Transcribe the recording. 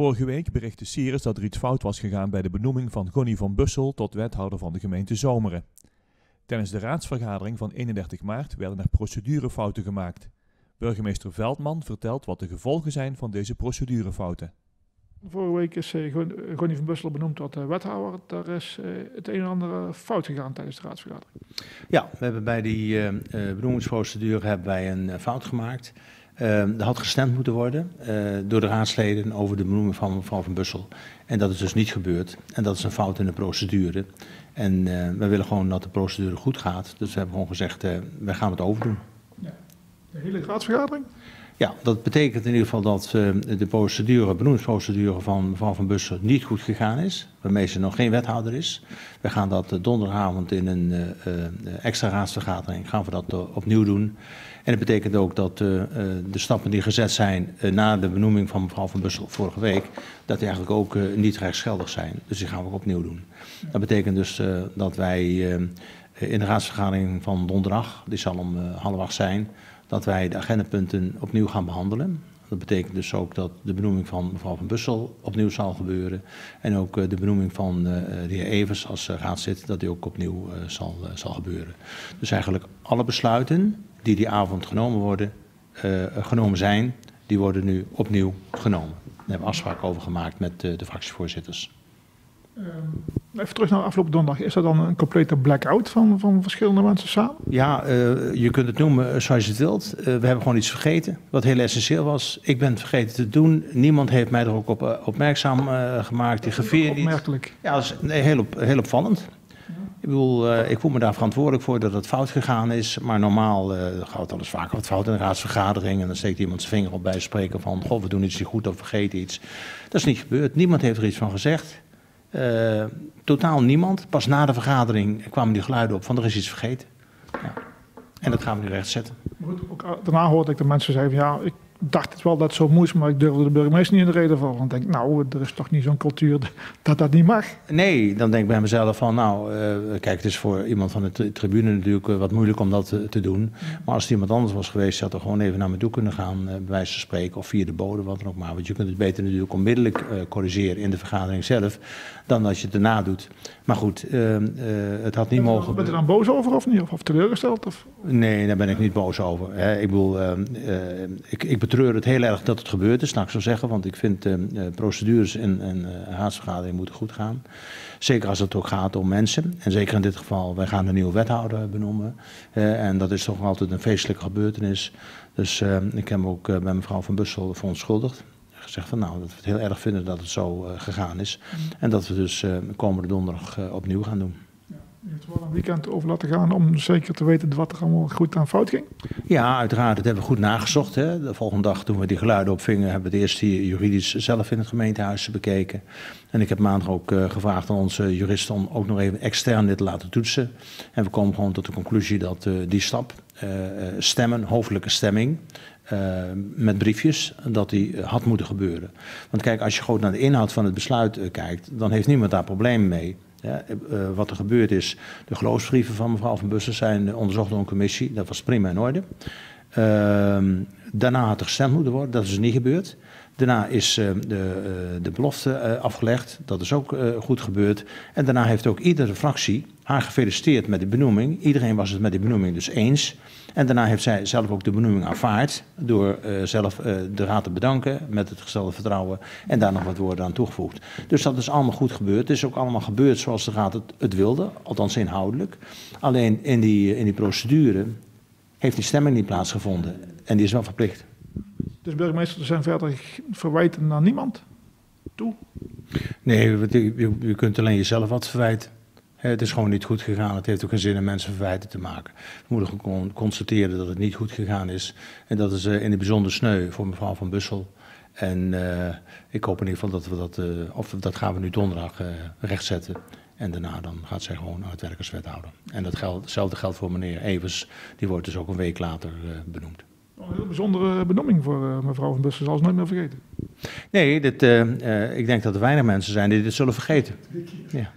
Vorige week berichtte Sirius dat er iets fout was gegaan bij de benoeming van Gonnie van Bussel tot wethouder van de gemeente Zomeren. Tijdens de raadsvergadering van 31 maart werden er procedurefouten gemaakt. Burgemeester Veldman vertelt wat de gevolgen zijn van deze procedurefouten. Vorige week is uh, Gonnie van Bussel benoemd tot uh, wethouder. Daar is het een en ander fout gegaan tijdens de raadsvergadering. Ja, we hebben bij die benoemingsprocedure hebben wij een fout gemaakt. Er had gestemd moeten worden door de raadsleden over de benoeming van mevrouw van Bussel. En dat is dus niet gebeurd. En dat is een fout in de procedure. En we willen gewoon dat de procedure goed gaat. Dus we hebben gewoon gezegd, wij gaan het overdoen. Ja. De hele raadsvergadering? Ja, dat betekent in ieder geval dat uh, de procedure, benoemingsprocedure van mevrouw Van Bussen niet goed gegaan is. Waarmee ze nog geen wethouder is. We gaan dat uh, donderdagavond in een uh, extra raadsvergadering gaan we dat opnieuw doen. En dat betekent ook dat de stappen die gezet zijn na de benoeming van mevrouw Van Bussel vorige week, dat die eigenlijk ook niet rechtsgeldig zijn. Dus die gaan we opnieuw doen. Dat betekent dus dat wij in de raadsvergadering van donderdag, die zal om half acht zijn, dat wij de agendapunten opnieuw gaan behandelen. Dat betekent dus ook dat de benoeming van mevrouw Van Bussel opnieuw zal gebeuren. En ook eh, de benoeming van eh, de heer Evers als eh, raadslid, dat die ook opnieuw zal, zal gebeuren. Dus eigenlijk alle besluiten die die avond genomen, worden, genomen zijn, die worden nu opnieuw genomen. Daar hebben we afspraken over gemaakt met de fractievoorzitters. Ehm, even terug naar afgelopen donderdag. Is dat dan een complete blackout van, van verschillende mensen samen? Ja, uh, je kunt het noemen zoals je het wilt. Uh, we hebben gewoon iets vergeten, wat heel essentieel was. Ik ben het vergeten te doen. Niemand heeft mij er ook op uh, opmerkzaam gemaakt. Die geveer niet. Opmerkelijk. Ja, dat is nee, heel, op, heel opvallend. Ik bedoel, ik voel me daar verantwoordelijk voor dat het fout gegaan is. Maar normaal gaat alles vaker wat fout in een raadsvergadering. En dan steekt iemand zijn vinger op bij spreken van... Goh, we doen iets niet goed of vergeten iets. Dat is niet gebeurd. Niemand heeft er iets van gezegd. Uh, totaal niemand. Pas na de vergadering kwamen die geluiden op van er is iets vergeten. Ja. En dat gaan we nu rechtzetten. Eh, daarna hoorde ik de mensen zeggen, ja, ik dacht het wel dat het zo moest, maar ik durfde de burgemeester niet in de reden vallen. Dan denk ik, nou, er is toch niet zo'n cultuur dat dat niet mag. Nee, dan denk ik bij mezelf van, nou, uh, kijk, het is voor iemand van de tribune natuurlijk uh, wat moeilijk om dat te, te doen. Maar als het iemand anders was geweest, had er gewoon even naar me toe kunnen gaan, uh, bij wijze van spreken, of via de bodem, wat dan ook maar. Want je kunt het beter natuurlijk onmiddellijk corrigeren in de vergadering zelf, dan als je het erna doet. Maar goed, het had niet mogen... Ben je er dan boos over of niet? Of, of teleurgesteld? Of? Nee, daar ben ik niet boos over. Hè. Ik bedoel, ik, ik betreur het heel erg dat het gebeurd is, laat ik zo zeggen. Want ik vind uh, procedures en, en uh, raadsvergaderingen moeten goed gaan. Zeker als het ook gaat om mensen. En zeker in dit geval, wij gaan een nieuwe wethouder benoemen. Uh, en dat is toch altijd een feestelijke gebeurtenis. Dus ik heb ook bij mevrouw Van Bussel verontschuldigd gezegd van nou, dat we het heel erg vinden dat het zo gegaan is. Mm. En dat we dus komende donderdag opnieuw gaan doen. Je hebt wel een weekend over laten gaan om zeker te weten wat er allemaal goed aan fout ging? Ja, uiteraard. Dat hebben we goed nagezocht. Hè. De volgende dag toen we die geluiden opvingen, hebben we het eerst hier juridisch zelf in het gemeentehuis bekeken. En ik heb maandag ook uh, gevraagd aan onze juristen om ook nog even extern dit te laten toetsen. En we komen gewoon tot de conclusie dat uh, die stap, uh, stemmen, hoofdelijke stemming, met briefjes, dat die had moeten gebeuren. Want kijk, als je gewoon naar de inhoud van het besluit kijkt, dan heeft niemand daar problemen mee. Ja, uh, wat er gebeurd is, de geloofsbrieven van mevrouw Van Bussen zijn onderzocht door een commissie. Dat was prima in orde. Uh, daarna had er gestemd moeten worden, dat is niet gebeurd. Daarna is uh, de, de, belofte afgelegd, dat is ook goed gebeurd. En daarna heeft ook iedere fractie haar gefeliciteerd met de benoeming. Iedereen was het met die benoeming dus eens. En daarna heeft zij zelf ook de benoeming aanvaard door zelf de raad te bedanken met het gestelde vertrouwen en daar nog wat woorden aan toegevoegd. Dus dat is allemaal goed gebeurd. Het is ook allemaal gebeurd zoals de raad het, het wilde, althans inhoudelijk. Alleen in die, in die procedure heeft die stemming niet plaatsgevonden en die is wel verplicht. Dus burgemeester, er zijn verder verwijten naar niemand toe? Nee, je, je kunt alleen jezelf wat verwijten. Het is gewoon niet goed gegaan. Het heeft ook geen zin om mensen verwijten te maken. We moeten gewoon constateren dat het niet goed gegaan is. En dat is uh, in het bijzonder sneu voor mevrouw Van Bussel. En uh, ik hoop in ieder geval dat we dat, uh, of dat gaan we nu donderdag rechtzetten. En daarna dan gaat zij gewoon aan het werk als wethouder. En dat geldt, hetzelfde geldt voor meneer Evers. Die wordt dus ook een week later benoemd. Een heel bijzondere benoeming voor mevrouw Van Bussel. Zal ze nooit meer vergeten. Nee, dit, ik denk dat er weinig mensen zijn die dit zullen vergeten. Ja.